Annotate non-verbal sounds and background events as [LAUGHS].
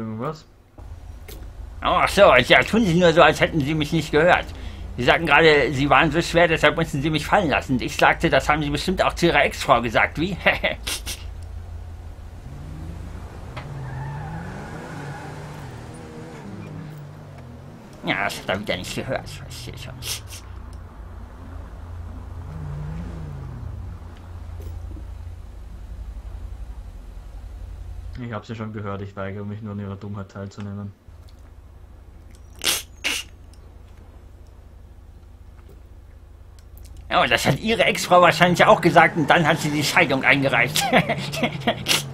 Irgendwas? Ach so, ja, tun Sie nur so, als hätten Sie mich nicht gehört. Sie sagten gerade, Sie waren so schwer, deshalb mussten Sie mich fallen lassen. Ich sagte, das haben Sie bestimmt auch zu Ihrer Ex-Frau gesagt, wie? [LAUGHS] ja, das hat er wieder nicht gehört. Ich verstehe schon. Ich habe sie schon gehört, ich weigere mich nur an ihrer Dummheit teilzunehmen. Oh, das hat Ihre Ex-Frau wahrscheinlich auch gesagt und dann hat sie die Scheidung eingereicht. [LAUGHS]